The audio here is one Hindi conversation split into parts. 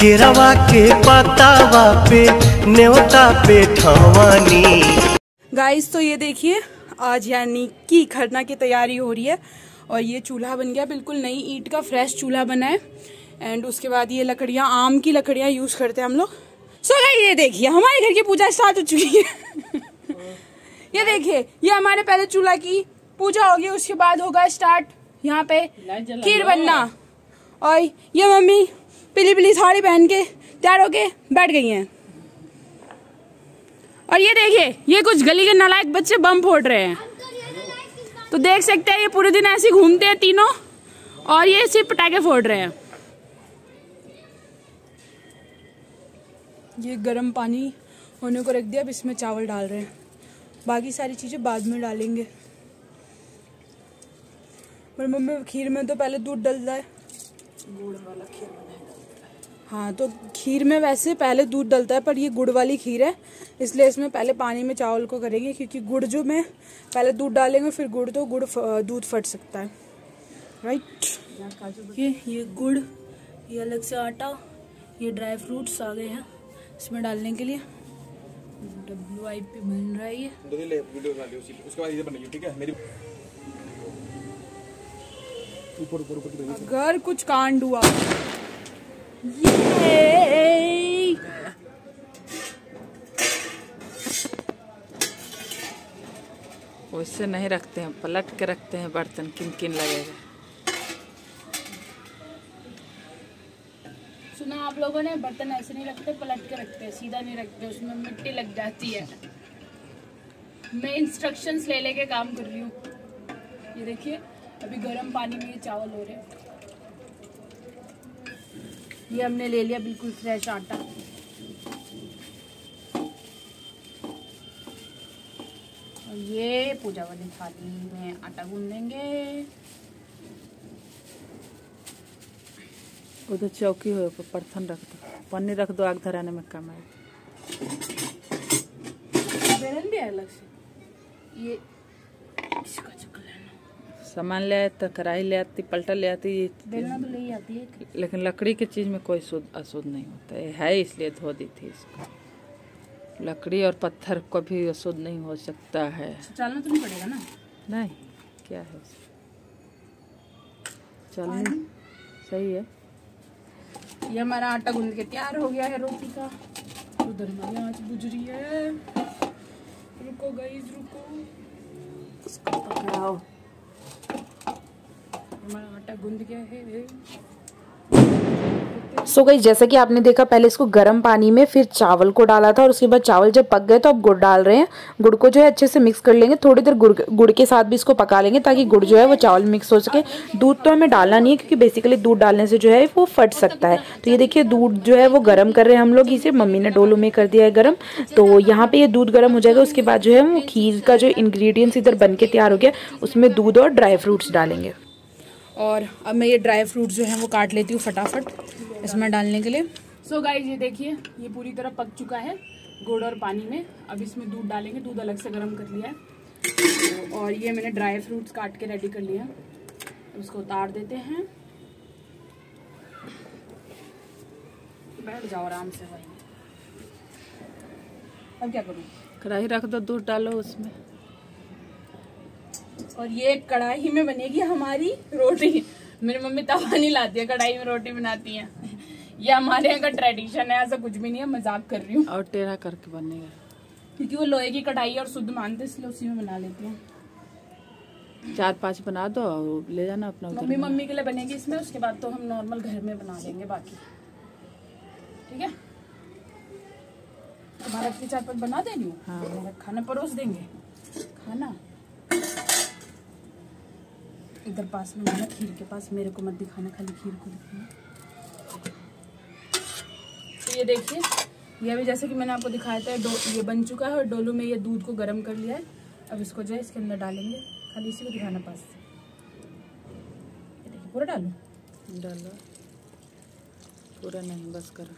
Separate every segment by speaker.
Speaker 1: केरवा के पतावा पे न्योता पे ठवानी।
Speaker 2: गाइस तो ये देखिए आज यानी कि खरना की तैयारी हो रही है और ये चूल्हा बन गया बिल्कुल नई ईंट का फ्रेश चूल्हा बना है। एंड उसके बाद ये लकड़ियाँ आम की लकड़ियाँ यूज़ करते हैं हम लोग। सो so, ये देखिए हमारे घर की पूजा स्टार्ट हो चुकी है। ये देखिए ये हमारे पहले चूल्हा की पूजा होगी उसके बाद होगा स्टार्ट यहाँ पे खीर बनना। और ये मम्मी पीली पीली साड़ी पहन के, तैयार होके बैठ गई हैं। और ये देखिए, ये कुछ गली के नालायक बच्चे बम फोड़ रहे हैं। तो देख सकते हैं, ये पूरे दिन ऐसे घूमते हैं तीनों, और ये सिर्फ़ पटाखे फोड़ रहे हैं। ये गर्म पानी होने को रख दिया, अब इसमें चावल डाल रहे हैं। बाकी सारी चीज़ें बाद में डालेंगे। मेरी मम्मी, खीर में तो पहले दूध डलता है। गुड़ वाला खीर हाँ तो खीर में वैसे पहले दूध डलता है पर ये गुड़ वाली खीर है। इसलिए इसमें पहले पानी में चावल को करेंगे क्योंकि गुड़ जो में पहले दूध डालेंगे फिर गुड़ तो गुड़ दूध फट सकता है। राइट ये ये गुड़ ये अलग से आटा ये ड्राई फ्रूट्स आ गए हैं इसमें डालने के लिए। डब्ल्यू आई पे बन रहा है ये।
Speaker 3: उसके बाद ठीक है? मेरी
Speaker 2: अगर कुछ कांड हुआ ये
Speaker 4: वैसे नहीं रखते हैं, पलट के रखते हैं बर्तन किन किन लगेगा।
Speaker 2: सुना, आप लोगों ने बर्तन ऐसे नहीं रखते, पलट के रखते हैं, सीधा नहीं रखते, उसमें मिट्टी लग जाती है। मैं इंस्ट्रक्शंस ले लेके काम कर रही हूँ। ये देखिए, अभी गर्म पानी में ये चावल हो रहे हैं। ये हमने ले लिया बिल्कुल फ्रेश आटा। और ये पूजा वाली थाली में आटा गूंद देंगे
Speaker 4: उधर चौकी हो परथन रख दो। पन्नी रख दो आग धराने में काम आए
Speaker 2: बेलन भी है अलग से। ये
Speaker 4: सामान ले आए तो कढ़ाई ले आती पलटा ले आती
Speaker 2: बेलना तो ले आती है
Speaker 4: लेकिन लकड़ी की चीज़ में कोई शुद्ध अशुद्ध नहीं होता है। है इसलिए धो दी थी इसको। लकड़ी और पत्थर कभी अशुद्ध नहीं हो सकता है।
Speaker 2: चलना तो नहीं पड़ेगा ना?
Speaker 4: नहीं क्या है चलने सही है।
Speaker 2: ये हमारा आटा गूंद के तैयार हो गया है रोटी का। उधर हमारी आँच बुझ रही है। रुको गाइस रुको। इसको पकड़ाओ। हमारा आटा गूंद गया है।
Speaker 5: सो गई जैसा कि आपने देखा, पहले इसको गर्म पानी में फिर चावल को डाला था और उसके बाद चावल जब पक गए तो अब गुड़ डाल रहे हैं। गुड़ को जो है अच्छे से मिक्स कर लेंगे। थोड़ी देर गुड़ गुड़ के साथ भी इसको पका लेंगे ताकि गुड़ जो है वो चावल मिक्स हो सके। दूध तो हमें डालना नहीं है क्योंकि बेसिकली दूध डालने से जो है वो फट सकता है। तो ये देखिए, दूध जो है वो गर्म कर रहे हैं हम लोग। इसे मम्मी ने डोलो में कर दिया है गर्म। तो यहाँ पे ये दूध गर्म हो जाएगा। उसके बाद जो है वो खीर का जो इन्ग्रीडियंट्स इधर बन के तैयार हो गया। उसमें दूध और ड्राई फ्रूट्स डालेंगे।
Speaker 2: और अब मैं ये ड्राई फ्रूट जो है वो काट लेती हूँ फटाफट इसमें डालने के लिए। सो so गाइस ये देखिए ये पूरी तरह पक चुका है गुड़ और पानी में। अब इसमें दूध डालेंगे दूध अलग से गर्म कर लिया है। और ये मैंने ड्राई फ्रूट्स काट के रेडी कर लिया उसको उतार देते हैं। बैठ जाओ आराम से भाई। अब क्या करूँ?
Speaker 4: कढ़ाई रख दो दूध डालो उसमें।
Speaker 2: और ये कढ़ाई में बनेगी हमारी रोटी। मेरी मम्मी तवा नहीं लाती है कढ़ाई में रोटी बनाती है। ये हमारे यहाँ का ट्रेडिशन है ऐसा कुछ भी नहीं है मज़ाक कर रही हूँ।
Speaker 4: और टेढ़ा करके बनेगा।
Speaker 2: क्योंकि वो लोहे की कढ़ाई और शुद्ध मानते इसलिए उसी में बना लेती हूँ।
Speaker 4: चार पाँच बना दो और ले जाना अपना
Speaker 2: मम्मी मम्मी के लिए बनेगी इसमें उसके बाद तो हम नॉर्मल घर में बना लेंगे बाकी। ठीक है? तुम्हारा अपनी चार पाँच बना हूँ?
Speaker 4: हाँ।
Speaker 2: खाना परोस देंगे। खाना? इधर पास में ना खीर के पास मेरे को मत दिखाना खाली खीर को दिखाना। तो ये देखिए ये अभी जैसे कि मैंने आपको दिखाया था डो ये बन चुका है और डोलू में ये दूध को गर्म कर लिया है। अब इसको जो है इसके अंदर डालेंगे। खाली इसी को दिखाना पास से। देखिए पूरा डालू?
Speaker 4: डालो। पूरा नहीं बस करो।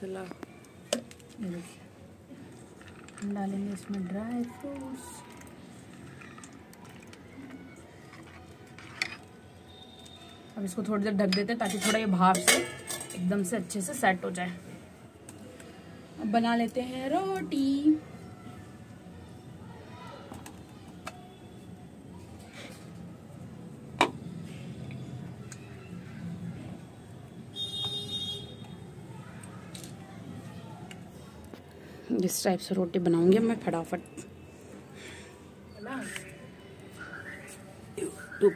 Speaker 4: चला।
Speaker 2: देखिए डालेंगे इसमें ड्राई फ्रूट्स। अब इसको थोड़ी देर ढक देते हैं ताकि थोड़ा ये भाप से एकदम से अच्छे से सेट हो जाए। अब बना लेते हैं रोटी। इस टाइप से रोटी बनाऊँगी मैं फटाफट।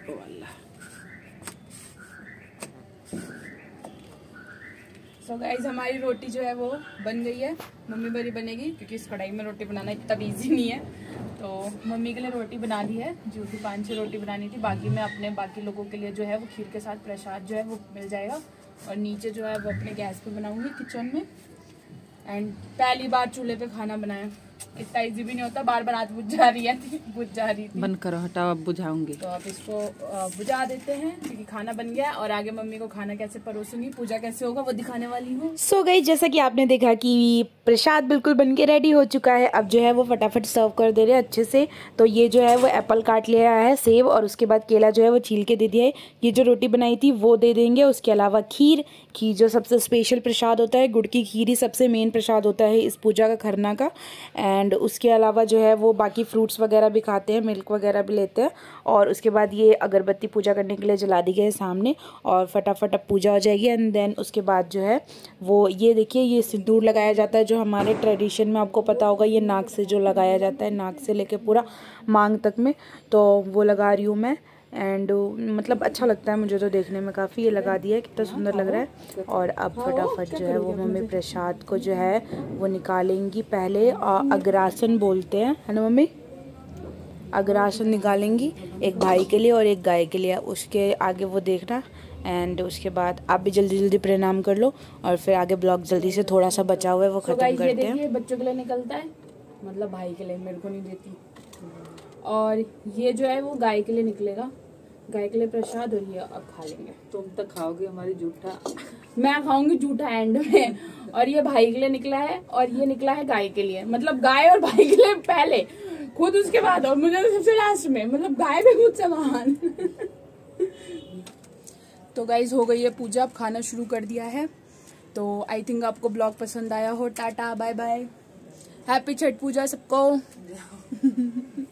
Speaker 2: वाला। सो गाइज़ हमारी रोटी जो है वो बन गई है। मम्मी बड़ी बनेगी, क्योंकि इस कढ़ाई में रोटी बनाना इतना ईजी नहीं है। तो मम्मी के लिए रोटी बना ली है, जो कि पाँच छः रोटी बनानी थी। बाकी मैं अपने, बाकी लोगों के लिए जो है वो खीर के साथ प्रसाद जो है वो मिल जाएगा। और नीचे जो है वो अपने गैस पर बनाऊँगी किचन में। एंड पहली बार चूल्हे पर खाना बनाया। इतना इजी भी नहीं होता बार बार हाथ बुझ जा रही है बुझ जा रही थी।
Speaker 4: बंद करो हटाओ अब बुझाऊँगी।
Speaker 2: तो अब इसको बुझा देते हैं क्योंकि खाना बन गया और आगे मम्मी को खाना कैसे परोसूँगी पूजा कैसे होगा वो दिखाने वाली हूँ।
Speaker 5: सो so गई जैसा कि आपने देखा कि प्रसाद बिल्कुल बन के रेडी हो चुका है अब जो है वो फटाफट सर्व कर दे रहे हैं अच्छे से। तो ये जो है वो एप्पल काट लिया है सेब और उसके बाद केला जो है वो छील के दे दिया है। ये जो रोटी बनाई थी वो दे देंगे। उसके अलावा खीर खीर जो सबसे स्पेशल प्रसाद होता है गुड़ की खीर ही सबसे मेन प्रसाद होता है इस पूजा का खरना का। एंड उसके अलावा जो है वो बाकी फ्रूट्स वगैरह भी खाते हैं मिल्क वगैरह भी लेते हैं। और उसके बाद ये अगरबत्ती पूजा करने के लिए जला दी गई है सामने और फटाफट अब पूजा हो जाएगी। एंड देन उसके बाद जो है वो ये देखिए, ये सिंदूर लगाया जाता है जो हमारे ट्रेडिशन में आपको पता होगा, ये नाक से जो लगाया जाता है, नाक से लेके पूरा मांग तक में। तो वो लगा रही हूँ मैं। एंड मतलब अच्छा लगता है मुझे तो देखने में काफ़ी ये लगा दिया है कितना सुंदर लग रहा है। और अब फटाफट जो है वो मम्मी प्रसाद को जो है वो निकालेंगी पहले। अग्रासन बोलते हैं है ना मम्मी? अग्रासन निकालेंगी एक भाई के लिए और एक गाय के लिए। उसके आगे वो देखना एंड उसके बाद आप भी जल्दी जल्दी प्रणाम कर लो और फिर आगे ब्लॉग जल्दी से थोड़ा सा बचा हुआ है वो
Speaker 2: तो
Speaker 5: ख़त्म करते हैं।
Speaker 2: बच्चों के लिए निकलता है। मतलब भाई के लिए मेरे को नहीं देती। और ये जो है वो गाय के लिए निकलेगा। गाय के लिए प्रसाद और ये अब खा लेंगे।
Speaker 4: तुम तो खाओगे हमारी जूठा?
Speaker 2: मैं खाऊँगी जूठा एंड में। और ये भाई के लिए निकला है और ये निकला है गाय के लिए। मतलब गाय और भाई के लिए पहले खुद उसके बाद और मुझे तो सबसे लास्ट में। मतलब गाय भी मुझसे महान। तो गाइज़ हो गई है पूजा। अब खाना शुरू कर दिया है। तो आई थिंक आपको ब्लॉग पसंद आया हो। Tata bye bye happy Chhath puja सबको।